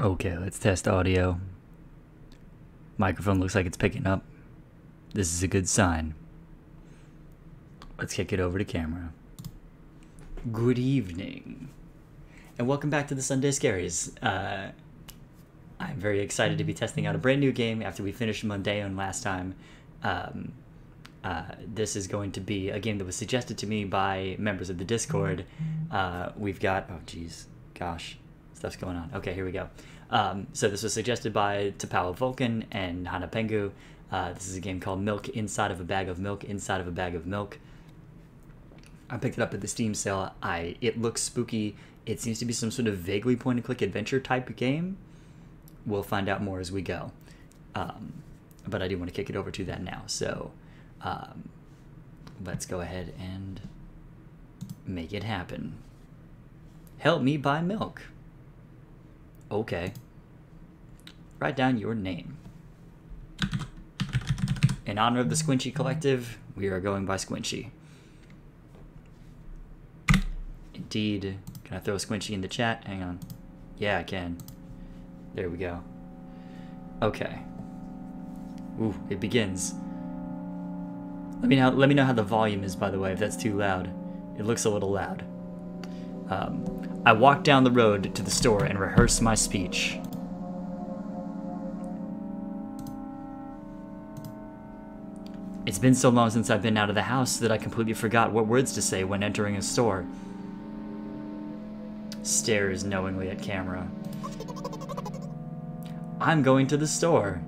Okay, let's test audio. Microphone looks like it's picking up. This is a good sign. Let's kick it over to camera. Good evening. And welcome back to the Sunday Scaries. Uh, I'm very excited to be testing out a brand new game after we finished Mundaun last time. Um, uh, this is going to be a game that was suggested to me by members of the Discord. Uh, we've got, oh geez, gosh, stuff's going on. Okay, here we go. Um, so this was suggested by Tapao Vulcan and Hana Pengu. Uh, this is a game called Milk Inside of a Bag of Milk Inside of a Bag of Milk. I picked it up at the Steam sale. I it looks spooky. It seems to be some sort of vaguely point and click adventure type game. We'll find out more as we go. Um, but I do want to kick it over to that now. So um, let's go ahead and make it happen. Help me buy milk. Okay. Write down your name. In honor of the Squinchy Collective, we are going by Squinchy. Indeed. Can I throw Squinchy in the chat? Hang on. Yeah, I can. There we go. Okay. Ooh, it begins. Let me know. Let me know how the volume is, by the way, if that's too loud. It looks a little loud. Um, I walked down the road to the store and rehearsed my speech. It's been so long since I've been out of the house that I completely forgot what words to say when entering a store. Stares knowingly at camera. I'm going to the store.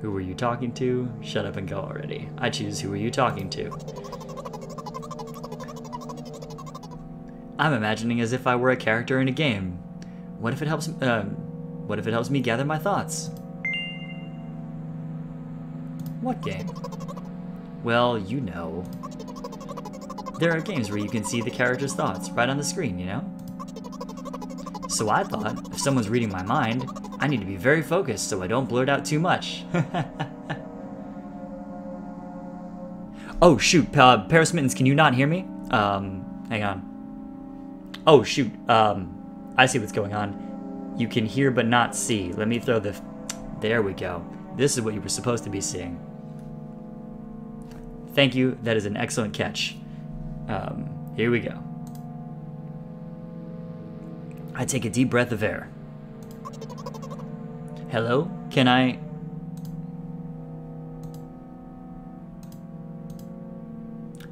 Who were you talking to? Shut up and go already. I choose who are you talking to. I'm imagining as if I were a character in a game. What if it helps um, what if it helps me gather my thoughts? What game? Well, you know. There are games where you can see the character's thoughts right on the screen, you know? So I thought, if someone's reading my mind, I need to be very focused so I don't blurt out too much. oh, shoot. Uh, Paris Mittens, can you not hear me? Um, hang on. Oh, shoot. Um, I see what's going on. You can hear but not see. Let me throw the... There we go. This is what you were supposed to be seeing. Thank you. That is an excellent catch. Um, here we go. I take a deep breath of air. Hello? Can I...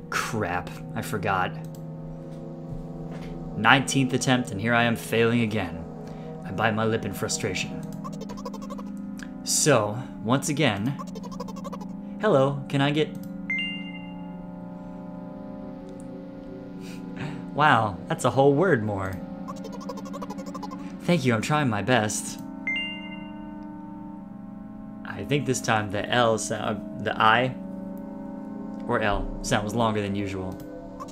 Crap, I forgot. 19th attempt, and here I am failing again. I bite my lip in frustration. So, once again... Hello, can I get... Wow, that's a whole word more. Thank you, I'm trying my best. I think this time the L sound, uh, the I, or L, sounds longer than usual.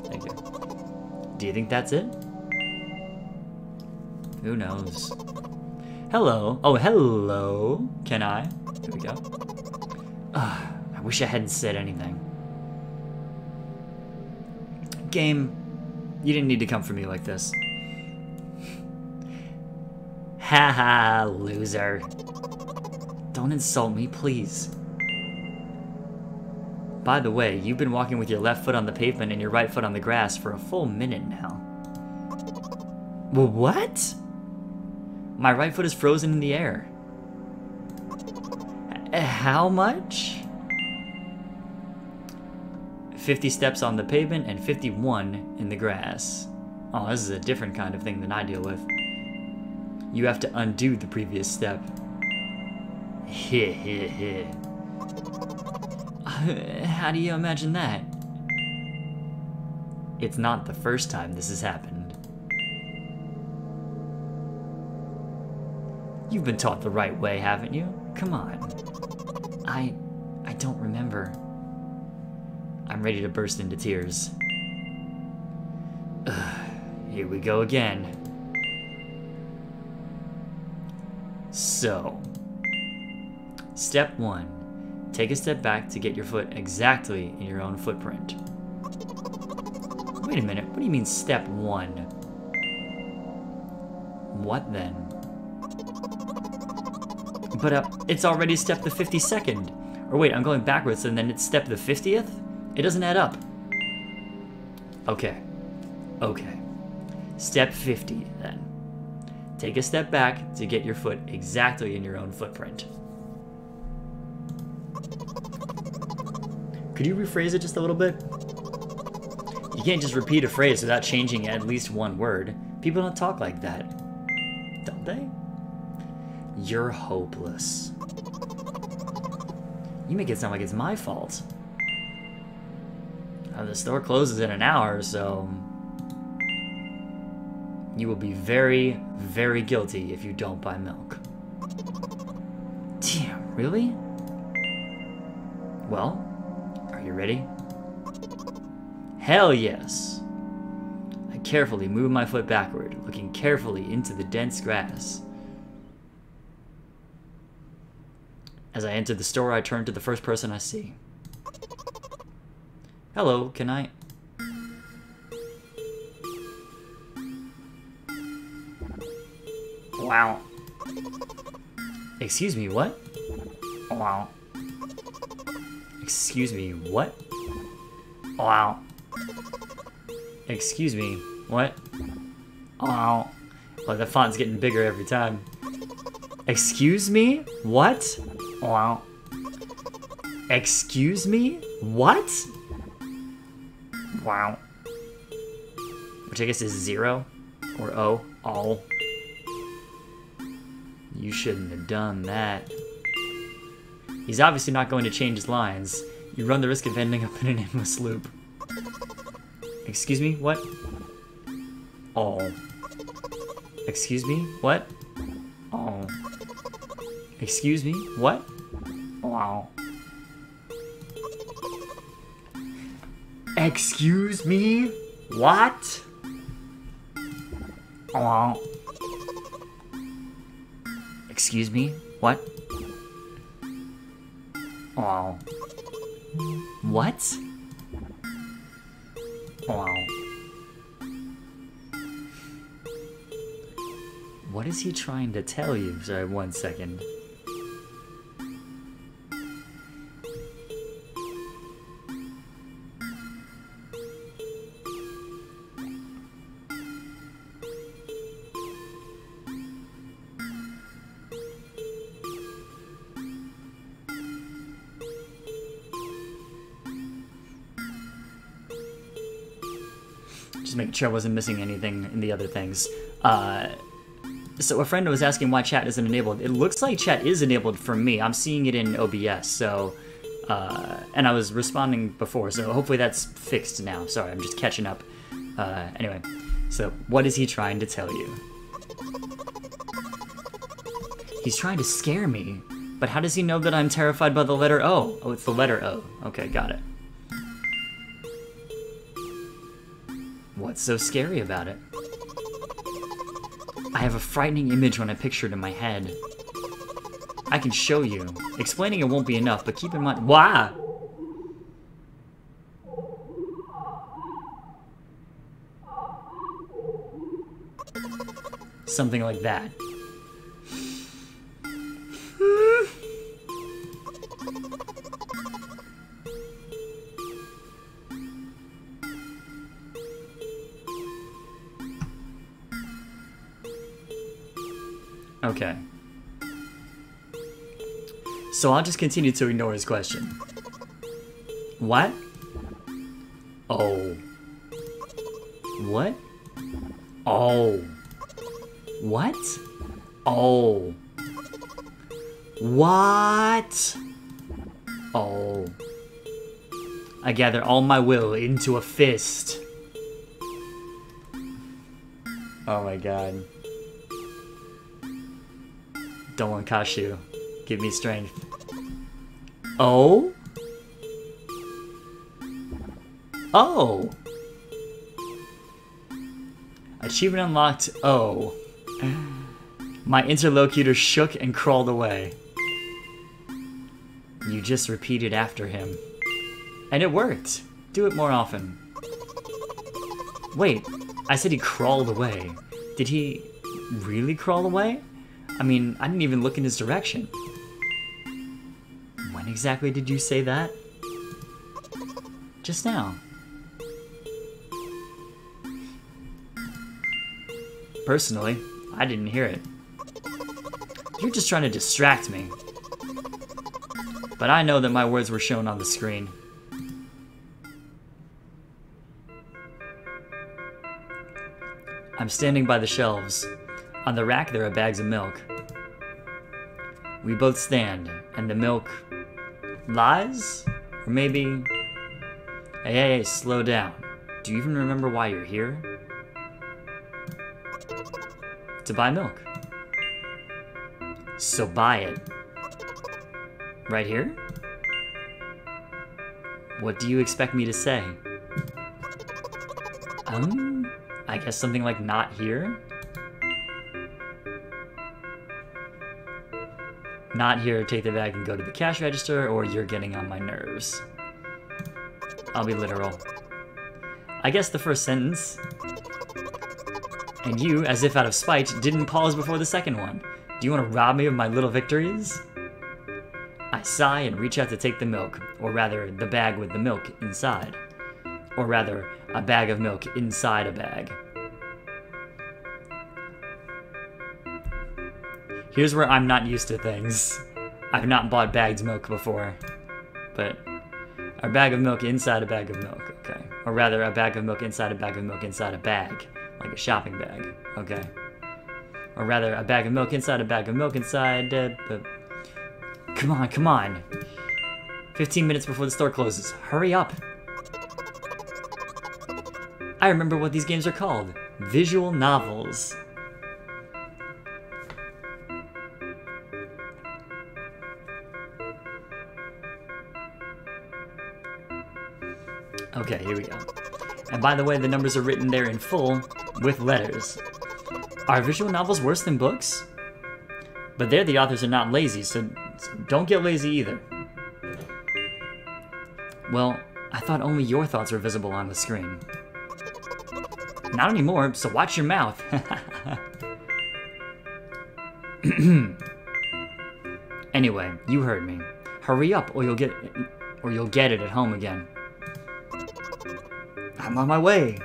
Thank you. Do you think that's it? Who knows? Hello. Oh, hello. Can I? There we go. Uh, I wish I hadn't said anything. Game, you didn't need to come for me like this. Haha, loser. Don't insult me, please. By the way, you've been walking with your left foot on the pavement and your right foot on the grass for a full minute now. What? My right foot is frozen in the air. How much? 50 steps on the pavement and 51 in the grass. Oh, this is a different kind of thing than I deal with. You have to undo the previous step. Heh heh heh. How do you imagine that? It's not the first time this has happened. You've been taught the right way, haven't you? Come on. I... I don't remember. I'm ready to burst into tears. Ugh, here we go again. So, Step 1. Take a step back to get your foot exactly in your own footprint. Wait a minute, what do you mean step 1? What then? But uh, it's already step the 52nd. Or wait, I'm going backwards and then it's step the 50th? It doesn't add up. Okay. Okay. Step 50 then. Take a step back to get your foot exactly in your own footprint. Could you rephrase it just a little bit? You can't just repeat a phrase without changing at least one word. People don't talk like that. Don't they? You're hopeless. You make it sound like it's my fault. Uh, the store closes in an hour, so... You will be very, very guilty if you don't buy milk. Damn, really? Well, are you ready? Hell yes! I carefully move my foot backward, looking carefully into the dense grass. As I enter the store, I turn to the first person I see. Hello, can I... Wow. Excuse me, what? Wow. Excuse me, what? Wow. Excuse me, what? Wow. Well, the font's getting bigger every time. Excuse me? What? Wow. Excuse me? What? Wow. Which I guess is zero or O. All. You shouldn't have done that. He's obviously not going to change his lines. You run the risk of ending up in an endless loop. Excuse me? What? All. Excuse me? What? All. Excuse me? What? Wow. Excuse me? What? Wow. Excuse me? What? Wow. What? Wow. What is he trying to tell you? Sorry, one second. Sure I wasn't missing anything in the other things. Uh, so a friend was asking why chat isn't enabled. It looks like chat is enabled for me. I'm seeing it in OBS, so... Uh, and I was responding before, so hopefully that's fixed now. Sorry, I'm just catching up. Uh, anyway, so what is he trying to tell you? He's trying to scare me, but how does he know that I'm terrified by the letter O? Oh, it's the letter O. Okay, got it. What's so scary about it? I have a frightening image when I picture it in my head. I can show you. Explaining it won't be enough, but keep in mind- Why? Something like that. Okay. So I'll just continue to ignore his question. What? Oh. What? Oh. What? Oh. What? Oh. I gather all my will into a fist. Oh my god. Dolan Kashu. Give me strength. Oh? Oh! Achievement unlocked. Oh. My interlocutor shook and crawled away. You just repeated after him. And it worked. Do it more often. Wait, I said he crawled away. Did he... really crawl away? I mean, I didn't even look in his direction. When exactly did you say that? Just now. Personally, I didn't hear it. You're just trying to distract me. But I know that my words were shown on the screen. I'm standing by the shelves. On the rack, there are bags of milk. We both stand, and the milk lies? Or maybe. Hey, hey, hey, slow down. Do you even remember why you're here? To buy milk. So buy it. Right here? What do you expect me to say? Um, I guess something like not here? Not here, take the bag and go to the cash register, or you're getting on my nerves. I'll be literal. I guess the first sentence. And you, as if out of spite, didn't pause before the second one. Do you want to rob me of my little victories? I sigh and reach out to take the milk, or rather, the bag with the milk inside. Or rather, a bag of milk inside a bag. Here's where I'm not used to things. I've not bought bagged milk before. But a bag of milk inside a bag of milk, okay. Or rather, a bag of milk inside a bag of milk inside a bag. Like a shopping bag, okay. Or rather, a bag of milk inside a bag of milk inside uh, uh, Come on, come on. 15 minutes before the store closes. Hurry up. I remember what these games are called. Visual novels. Okay, here we go. And by the way, the numbers are written there in full with letters. Are visual novels worse than books? But there the authors are not lazy, so, don't get lazy either. Well, I thought only your thoughts were visible on the screen. Not anymore, so watch your mouth. anyway, you heard me. Hurry up or you'll get or you'll get it at home again. I'm on my way.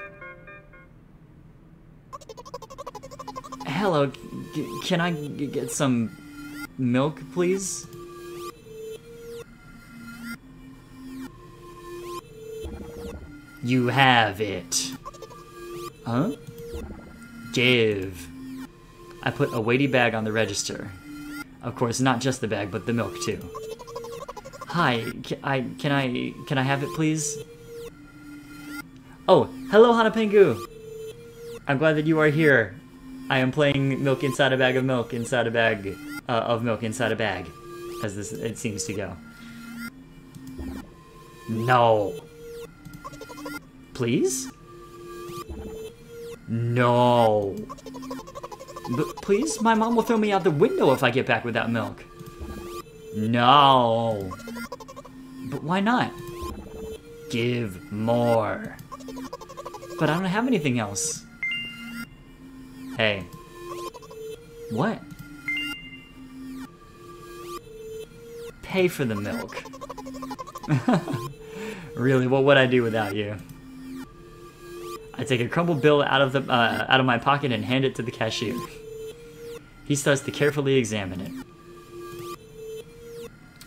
Hello, can I get some milk, please? You have it. Huh? Give. I put a weighty bag on the register. Of course, not just the bag, but the milk too. Hi, I can I can I have it, please? Oh, hello, Hanapengu. I'm glad that you are here. I am playing milk inside a bag of milk inside a bag uh, of milk inside a bag, as this it seems to go. No. Please? No. But please, my mom will throw me out the window if I get back without milk. No. But why not? Give more. But I don't have anything else. Hey. What? Pay for the milk. really, what would I do without you? I take a crumpled bill out of the uh, out of my pocket and hand it to the cashier. He starts to carefully examine it.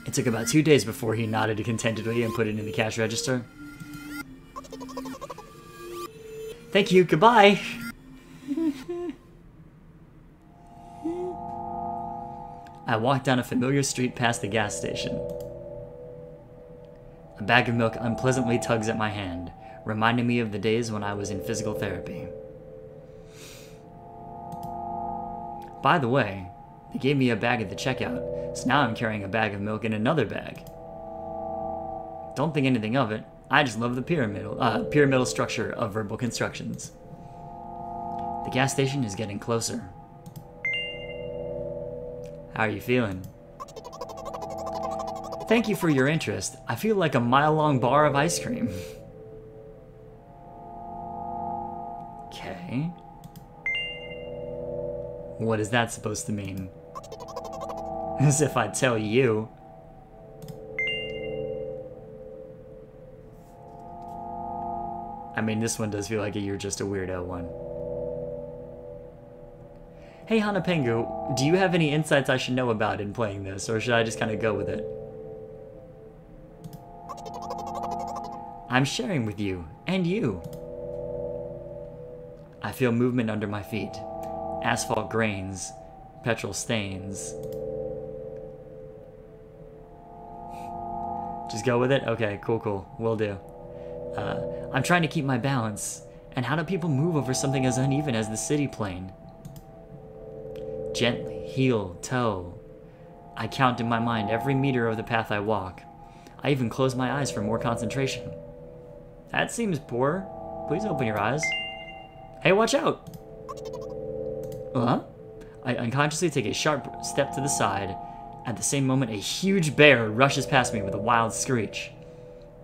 It took about two days before he nodded contentedly and put it in the cash register. Thank you, goodbye! I walk down a familiar street past the gas station. A bag of milk unpleasantly tugs at my hand, reminding me of the days when I was in physical therapy. By the way, they gave me a bag at the checkout, so now I'm carrying a bag of milk in another bag. Don't think anything of it, I just love the pyramidal, uh, pyramidal structure of verbal constructions. The gas station is getting closer. How are you feeling? Thank you for your interest. I feel like a mile-long bar of ice cream. Okay. What is that supposed to mean? As if I tell you. Mean, this one does feel like you're just a weirdo one. Hey Hanapengu, do you have any insights I should know about in playing this, or should I just kind of go with it? I'm sharing with you, and you. I feel movement under my feet. Asphalt grains, petrol stains. Just go with it? Okay, cool, cool. Will do. Uh, I'm trying to keep my balance. And how do people move over something as uneven as the city plane? Gently, heel, toe. I count in my mind every meter of the path I walk. I even close my eyes for more concentration. That seems poor. Please open your eyes. Hey, watch out! Huh? I unconsciously take a sharp step to the side. At the same moment, a huge bear rushes past me with a wild screech.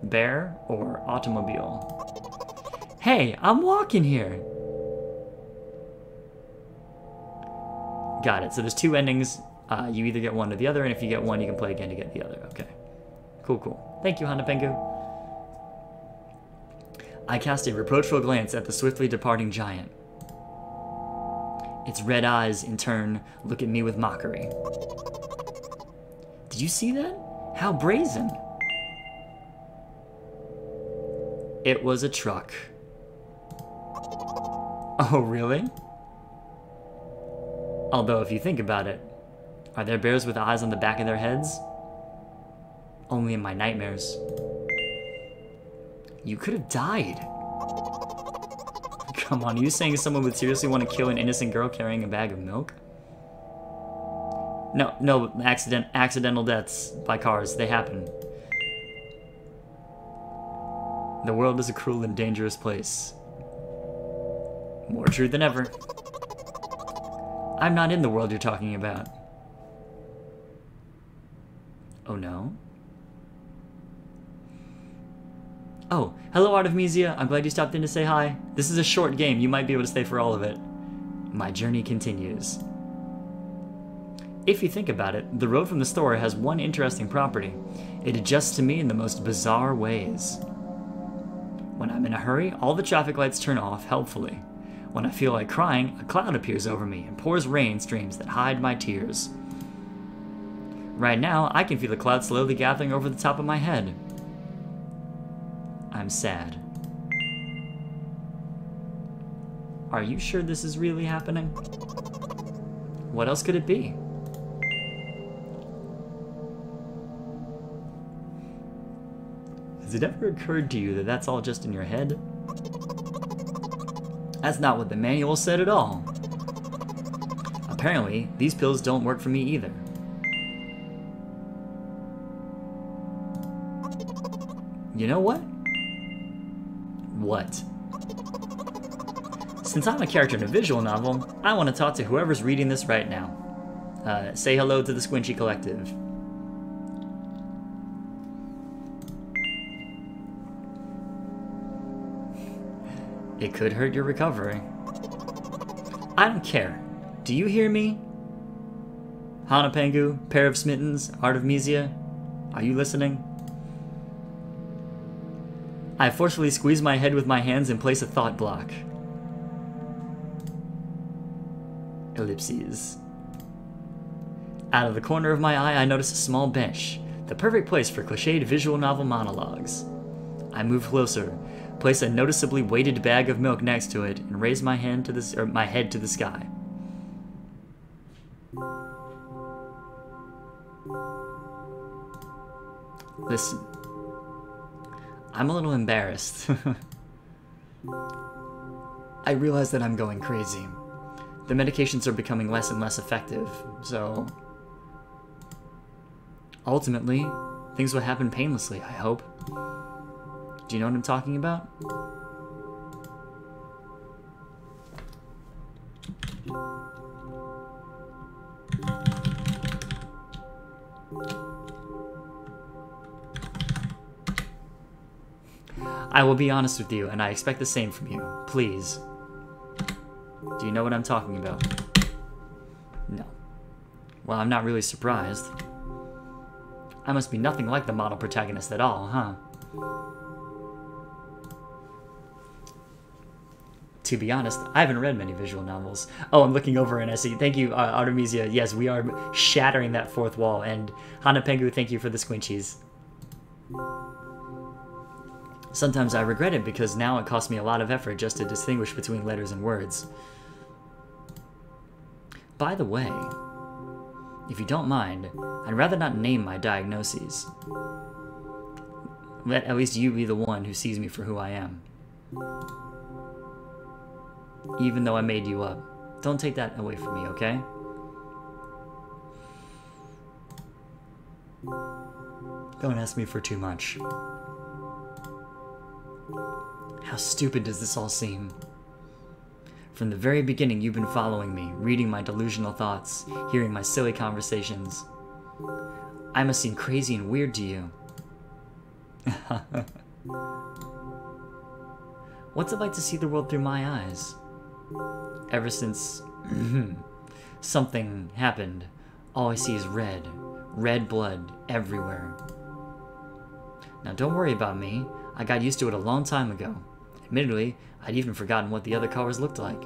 Bear or automobile? Hey, I'm walking here! Got it. So there's two endings. Uh, you either get one or the other, and if you get one, you can play again to get the other. Okay. Cool, cool. Thank you, Hanapengu. I cast a reproachful glance at the swiftly departing giant. Its red eyes, in turn, look at me with mockery. Did you see that? How brazen! It was a truck. Oh, really? Although, if you think about it, are there bears with eyes on the back of their heads? Only in my nightmares. You could have died. Come on, are you saying someone would seriously want to kill an innocent girl carrying a bag of milk? No, no, accident, accidental deaths by cars, they happen. The world is a cruel and dangerous place. More true than ever. I'm not in the world you're talking about. Oh no? Oh, hello Artemisia. I'm glad you stopped in to say hi. This is a short game. You might be able to stay for all of it. My journey continues. If you think about it, the road from the store has one interesting property. It adjusts to me in the most bizarre ways. When I'm in a hurry, all the traffic lights turn off helpfully. When I feel like crying, a cloud appears over me and pours rain streams that hide my tears. Right now, I can feel the cloud slowly gathering over the top of my head. I'm sad. Are you sure this is really happening? What else could it be? Has it ever occurred to you that that's all just in your head? That's not what the manual said at all. Apparently, these pills don't work for me either. You know what? What? Since I'm a character in a visual novel, I want to talk to whoever's reading this right now. Uh, say hello to the Squinchy Collective. It could hurt your recovery. I don't care. Do you hear me? Hanapengu, Pair of Smittens, Artemisia, are you listening? I forcefully squeeze my head with my hands and place a thought block. Ellipses. Out of the corner of my eye, I notice a small bench, the perfect place for cliched visual novel monologues. I move closer, place a noticeably weighted bag of milk next to it, and raise my hand to the or my head to the sky. Listen. I'm a little embarrassed. I realize that I'm going crazy. The medications are becoming less and less effective, so... Ultimately, things will happen painlessly, I hope. Do you know what I'm talking about? I will be honest with you, and I expect the same from you. Please. Do you know what I'm talking about? No. Well, I'm not really surprised. I must be nothing like the model protagonist at all, huh? To be honest, I haven't read many visual novels. Oh, I'm looking over and I see. Thank you, uh, Artemisia. Yes, we are shattering that fourth wall. And Hana Pengu, thank you for the squinchies. Sometimes I regret it because now it costs me a lot of effort just to distinguish between letters and words. By the way, if you don't mind, I'd rather not name my diagnoses. Let at least you be the one who sees me for who I am. Even though I made you up. Don't take that away from me, okay? Don't ask me for too much. How stupid does this all seem? From the very beginning, you've been following me, reading my delusional thoughts, hearing my silly conversations. I must seem crazy and weird to you. What's it like to see the world through my eyes? Ever since hmm, something happened, all I see is red. Red blood everywhere. Now don't worry about me. I got used to it a long time ago. Admittedly, I'd even forgotten what the other colors looked like.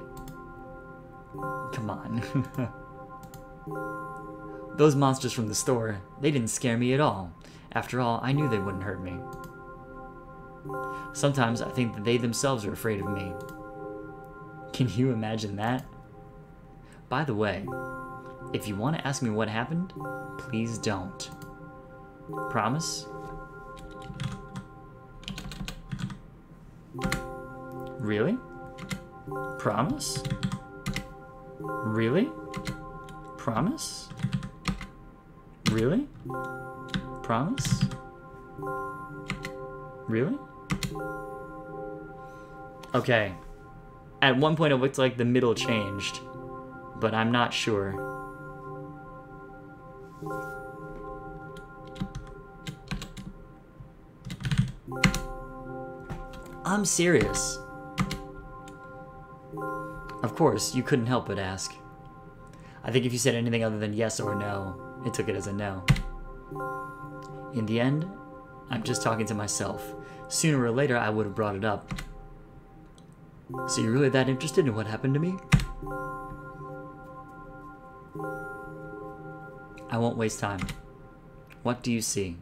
Come on. Those monsters from the store, they didn't scare me at all. After all, I knew they wouldn't hurt me. Sometimes I think that they themselves are afraid of me. Can you imagine that? By the way, if you want to ask me what happened, please don't. Promise? Really? Promise? Really? Promise? Really? Promise? Really? Okay. At one point it looked like the middle changed, but I'm not sure. I'm serious. Of course, you couldn't help but ask. I think if you said anything other than yes or no, it took it as a no. In the end, I'm just talking to myself. Sooner or later, I would have brought it up. So you're really that interested in what happened to me? I won't waste time. What do you see?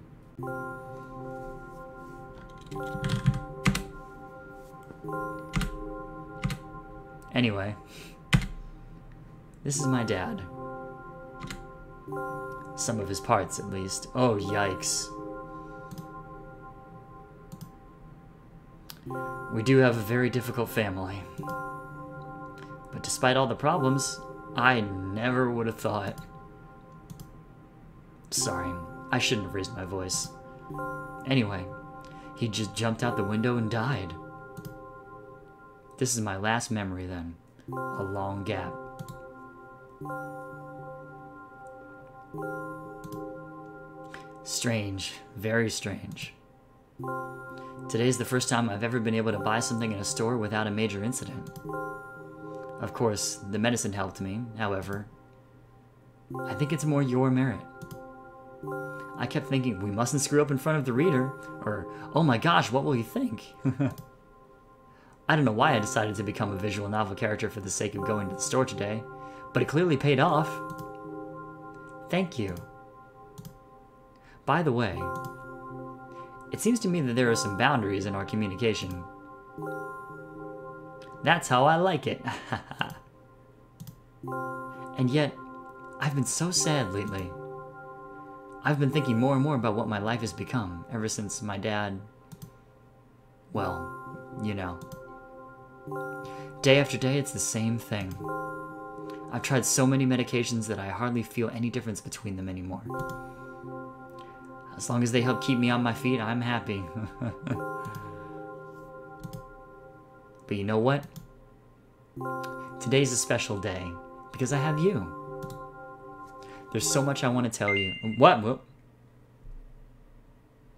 Anyway, this is my dad. Some of his parts, at least. Oh, yikes. We do have a very difficult family. But despite all the problems, I never would have thought. Sorry, I shouldn't have raised my voice. Anyway, he just jumped out the window and died. This is my last memory then. A long gap. Strange. Very strange. Today is the first time I've ever been able to buy something in a store without a major incident. Of course, the medicine helped me, however. I think it's more your merit. I kept thinking, we mustn't screw up in front of the reader, or, oh my gosh, what will he think? I don't know why I decided to become a visual novel character for the sake of going to the store today, but it clearly paid off. Thank you. By the way, it seems to me that there are some boundaries in our communication. That's how I like it. and yet, I've been so sad lately. I've been thinking more and more about what my life has become ever since my dad. Well, you know. Day after day, it's the same thing. I've tried so many medications that I hardly feel any difference between them anymore. As long as they help keep me on my feet, I'm happy. but you know what? Today's a special day because I have you. There's so much I want to tell you. What? Whoop.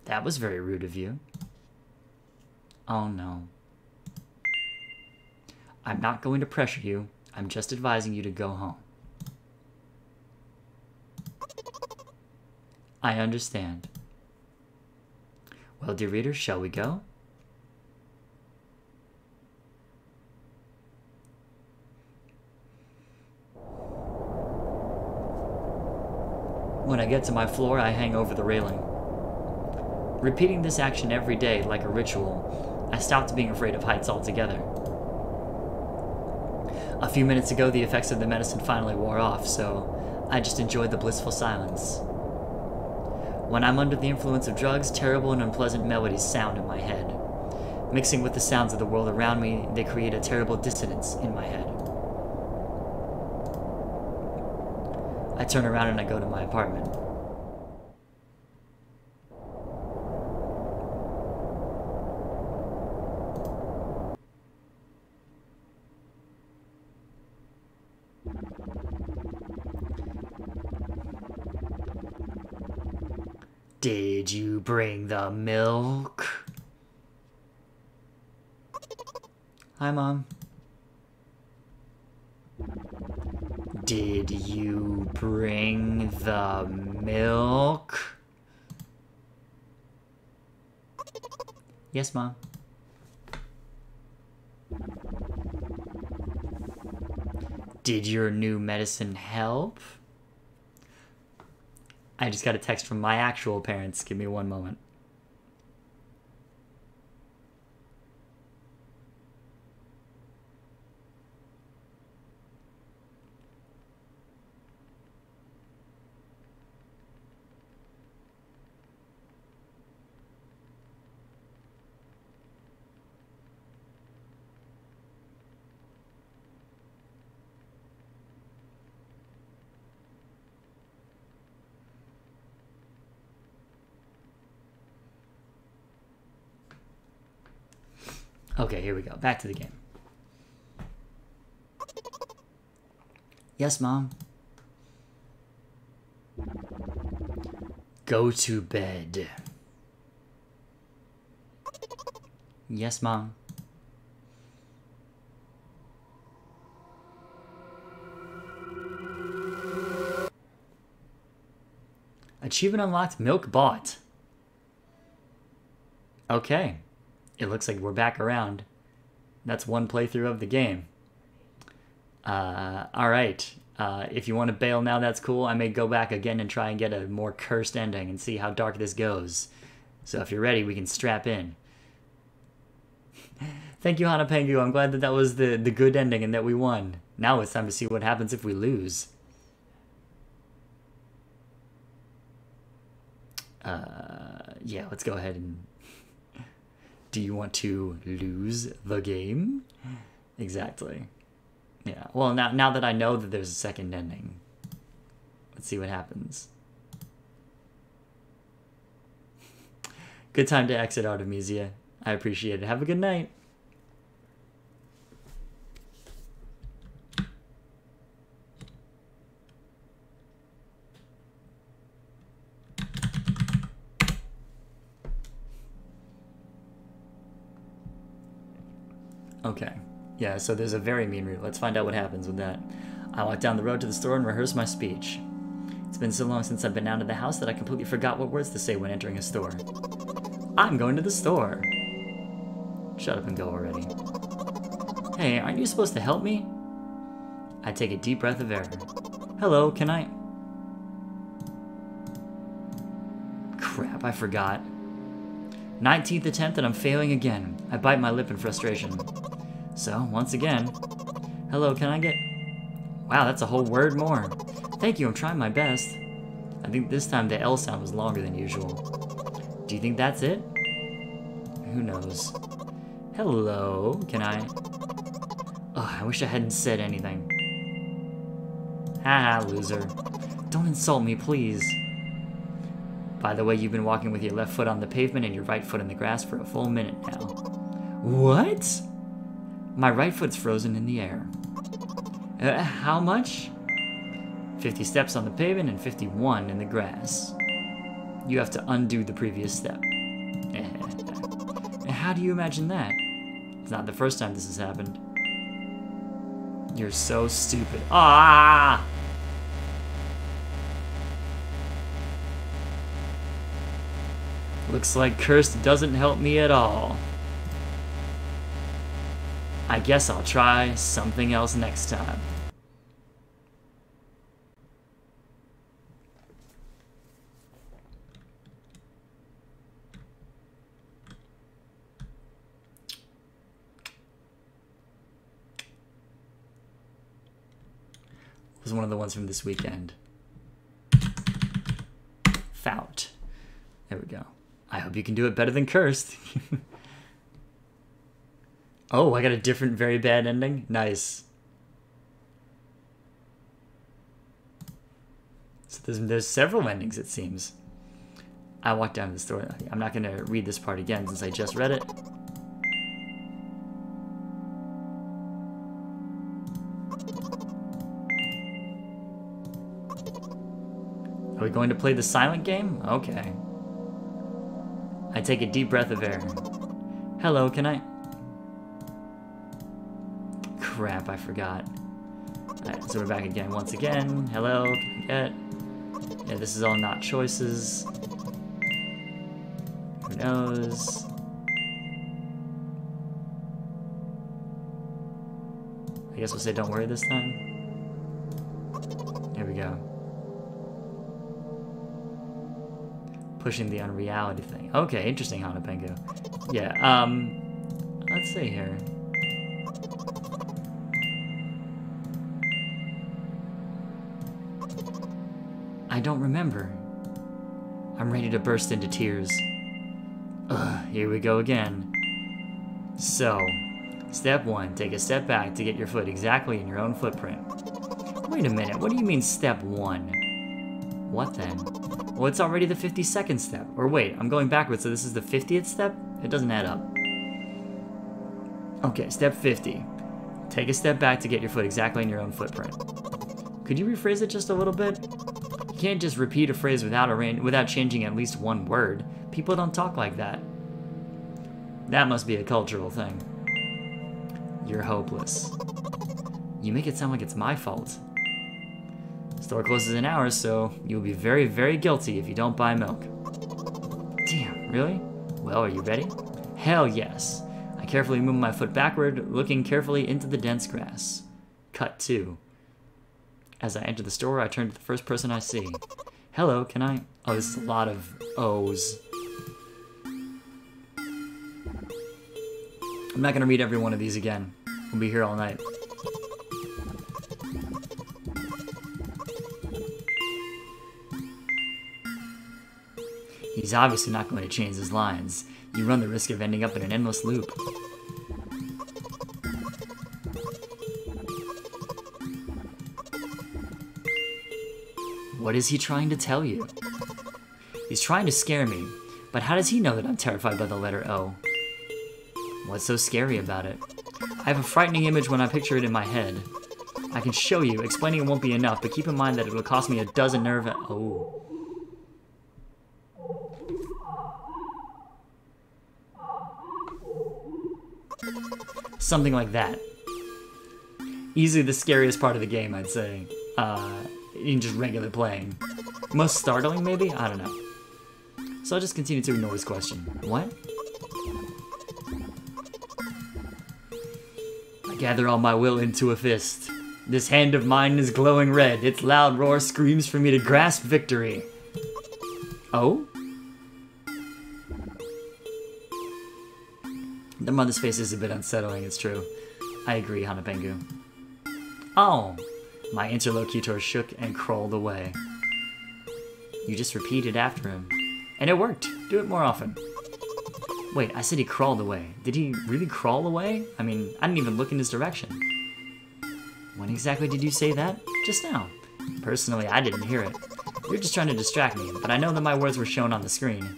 That was very rude of you. Oh no. I'm not going to pressure you. I'm just advising you to go home. I understand. Well, dear reader, shall we go? When I get to my floor, I hang over the railing. Repeating this action every day, like a ritual, I stopped being afraid of heights altogether. A few minutes ago, the effects of the medicine finally wore off, so I just enjoyed the blissful silence. When I'm under the influence of drugs, terrible and unpleasant melodies sound in my head. Mixing with the sounds of the world around me, they create a terrible dissonance in my head. I turn around and I go to my apartment. Did you bring the milk? Hi, Mom. Did you bring the milk? Yes, Mom. Did your new medicine help? I just got a text from my actual parents. Give me one moment. Okay, here we go. Back to the game. Yes, Mom. Go to bed. Yes, Mom. Achievement unlocked, milk bought. Okay it looks like we're back around. That's one playthrough of the game. Uh, all right. Uh, if you want to bail now, that's cool. I may go back again and try and get a more cursed ending and see how dark this goes. So if you're ready, we can strap in. Thank you, Hana Pengu. I'm glad that that was the, the good ending and that we won. Now it's time to see what happens if we lose. Uh, yeah, let's go ahead and do you want to lose the game? Exactly. Yeah. Well, now now that I know that there's a second ending, let's see what happens. Good time to exit Artemisia. I appreciate it. Have a good night. Okay. Yeah, so there's a very mean route. Let's find out what happens with that. I walk down the road to the store and rehearse my speech. It's been so long since I've been out of the house that I completely forgot what words to say when entering a store. I'm going to the store. Shut up and go already. Hey, aren't you supposed to help me? I take a deep breath of air. Hello, can I... Crap, I forgot. 19th attempt and I'm failing again. I bite my lip in frustration. So, once again, hello, can I get... Wow, that's a whole word more. Thank you, I'm trying my best. I think this time the L sound was longer than usual. Do you think that's it? Who knows? Hello, can I... Oh, I wish I hadn't said anything. Haha, loser. Don't insult me, please. By the way, you've been walking with your left foot on the pavement and your right foot in the grass for a full minute now. What? My right foot's frozen in the air. Uh, how much? 50 steps on the pavement and 51 in the grass. You have to undo the previous step. How do you imagine that? It's not the first time this has happened. You're so stupid. Ah! Looks like Cursed doesn't help me at all. I guess I'll try something else next time. was one of the ones from this weekend. Fout. There we go. I hope you can do it better than Cursed. oh, I got a different very bad ending? Nice. So there's, there's several endings, it seems. I walked down to the store. I'm not going to read this part again since I just read it. Are we going to play the silent game? Okay. I take a deep breath of air. Hello, can I... Crap, I forgot. Alright, so we're back again once again. Hello, can I get... Yeah, this is all not choices. Who knows? I guess we'll say don't worry this time. Here we go. pushing the unreality thing. Okay, interesting, Hanapengu. Yeah, um, let's see here. Don't remember. I'm ready to burst into tears. Ugh, here we go again. So, step one, take a step back to get your foot exactly in your own footprint. Wait a minute, what do you mean step one? What then? Well, it's already the 52nd step. Or wait, I'm going backwards, so this is the 50th step? It doesn't add up. Okay, step 50. Take a step back to get your foot exactly in your own footprint. Could you rephrase it just a little bit? You can't just repeat a phrase without a without changing at least one word. People don't talk like that. That must be a cultural thing. You're hopeless. You make it sound like it's my fault. Store closes in hours, so you'll be very, very guilty if you don't buy milk. Damn, really? Well, are you ready? Hell yes. I carefully move my foot backward, looking carefully into the dense grass. Cut 2. As I enter the store, I turn to the first person I see. Hello, can I... Oh, this is a lot of O's. I'm not to read every one of these again. We'll be here all night. He's obviously not going to change his lines. You run the risk of ending up in an endless loop. What is he trying to tell you? He's trying to scare me, but how does he know that I'm terrified by the letter O? What's so scary about it? I have a frightening image when I picture it in my head. I can show you, explaining it won't be enough, but keep in mind that it will cost me a dozen nerve- Oh. Something like that. Easily the scariest part of the game, I'd say. Uh, in just regular playing. Most startling, maybe? I don't know. So I'll just continue to ignore his question. What? I gather all my will into a fist. This hand of mine is glowing red. Its loud roar screams for me to grasp victory. Oh? The mother's face is a bit unsettling, it's true. I agree, Hanapengu. Oh! My interlocutor shook and crawled away. You just repeated after him. And it worked! Do it more often. Wait, I said he crawled away. Did he really crawl away? I mean, I didn't even look in his direction. When exactly did you say that? Just now. Personally, I didn't hear it. You're just trying to distract me, but I know that my words were shown on the screen.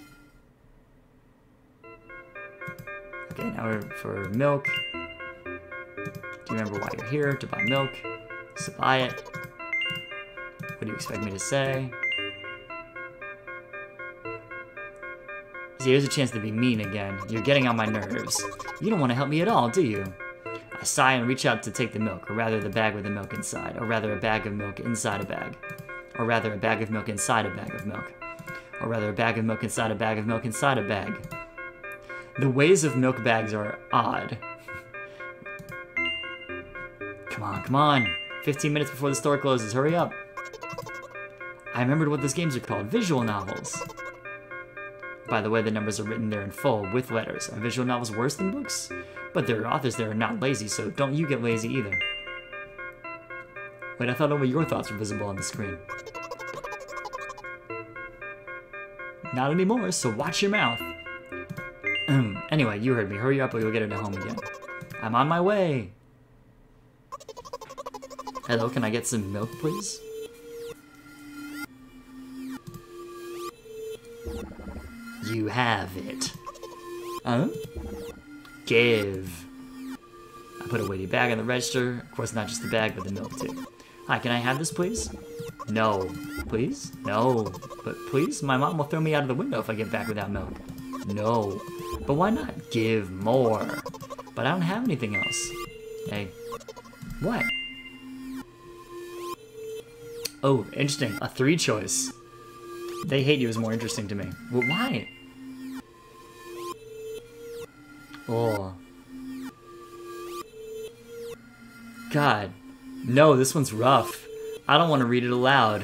Okay, now for milk. Do you remember why you're here? To buy milk. So buy it. What do you expect me to say? See, here's a chance to be mean again. You're getting on my nerves. You don't want to help me at all, do you? I sigh and reach out to take the milk, or rather the bag with the milk inside, or rather a bag of milk inside a bag, or rather a bag of milk inside a bag of milk, or rather a bag of milk inside a bag of milk inside a bag. The ways of milk bags are odd. Come on, come on. 15 minutes before the store closes, hurry up. I remembered what those games are called, visual novels. By the way, the numbers are written there in full, with letters. Are visual novels worse than books? But there are authors that are not lazy, so don't you get lazy either. Wait, I thought only your thoughts were visible on the screen. Not anymore, so watch your mouth. anyway, you heard me. Hurry up or you'll get it at home again. I'm on my way. Hello, can I get some milk, please? You have it. Huh? Give. I put a weighty bag in the register. Of course, not just the bag, but the milk, too. Hi, can I have this, please? No. Please? No. But please? My mom will throw me out of the window if I get back without milk. No. But why not give more? But I don't have anything else. Hey. What? Oh, interesting. A three choice. They hate you is more interesting to me. Why? Oh. God. No, this one's rough. I don't want to read it aloud.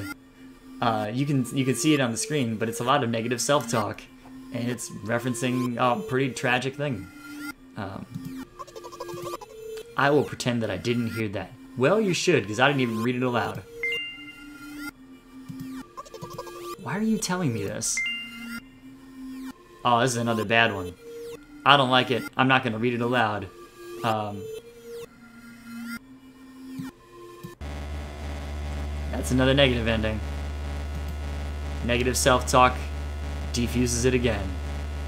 Uh, you can you can see it on the screen, but it's a lot of negative self-talk, and it's referencing a pretty tragic thing. Um, I will pretend that I didn't hear that. Well, you should, because I didn't even read it aloud. Why are you telling me this? Oh, this is another bad one. I don't like it. I'm not going to read it aloud. Um, that's another negative ending. Negative self-talk defuses it again.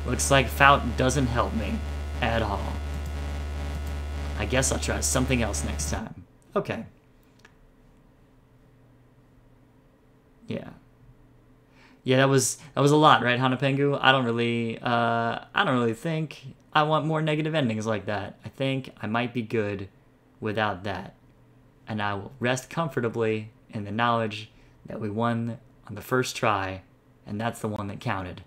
Looks like Fout doesn't help me at all. I guess I'll try something else next time. Okay. Yeah. Yeah, that was that was a lot, right, Hanapengu? I don't really uh I don't really think I want more negative endings like that. I think I might be good without that. And I will rest comfortably in the knowledge that we won on the first try, and that's the one that counted.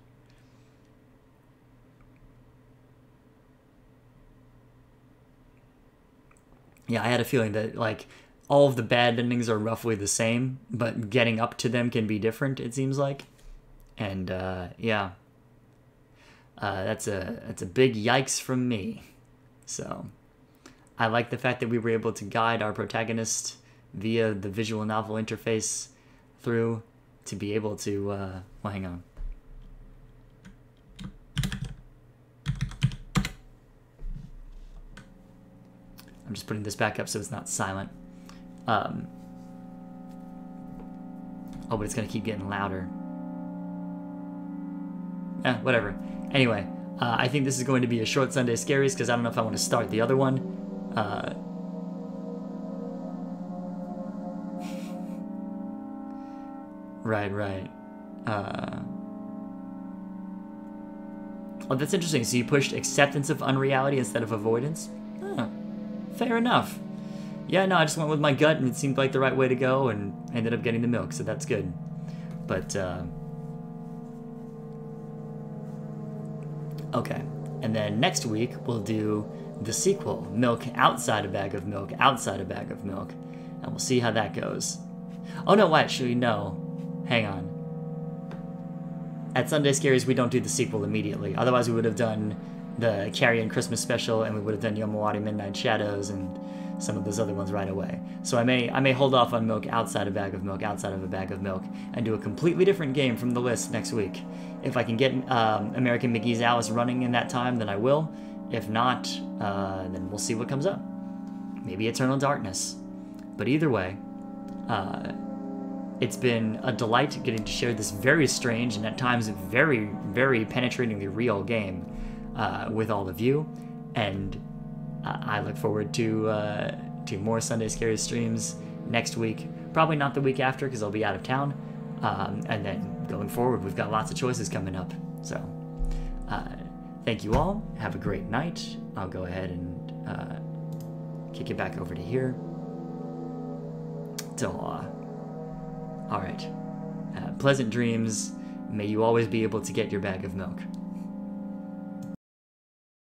Yeah, I had a feeling that like all of the bad endings are roughly the same, but getting up to them can be different, it seems like and uh, yeah, uh, that's a that's a big yikes from me. So I like the fact that we were able to guide our protagonist via the visual novel interface through to be able to. Uh, well, hang on. I'm just putting this back up so it's not silent. Um, oh, but it's gonna keep getting louder eh, whatever. Anyway, uh, I think this is going to be a short Sunday Scaries because I don't know if I want to start the other one. Uh, right, right. Uh, oh, that's interesting. So you pushed acceptance of unreality instead of avoidance? Huh. Fair enough. Yeah, no, I just went with my gut and it seemed like the right way to go and ended up getting the milk, so that's good. But, uh, Okay. And then next week, we'll do the sequel Milk Outside a Bag of Milk, Outside a Bag of Milk. And we'll see how that goes. Oh no, actually, no. Hang on. At Sunday Scaries, we don't do the sequel immediately. Otherwise, we would have done the Carrion Christmas special and we would have done Yomawari Midnight Shadows and some of those other ones right away. So I may I may hold off on milk outside a bag of milk, outside of a bag of milk, and do a completely different game from the list next week. If I can get um, American McGee's Alice running in that time, then I will. If not, uh, then we'll see what comes up. Maybe Eternal Darkness. But either way, uh, it's been a delight getting to share this very strange and at times very, very penetratingly real game uh, with all of you. And I look forward to uh, to more Sunday Scary streams next week. Probably not the week after because I'll be out of town. Um, and then going forward, we've got lots of choices coming up. So, uh, thank you all. Have a great night. I'll go ahead and uh, kick it back over to here. Uh, all right. Uh, pleasant dreams May you always be able to get your bag of milk.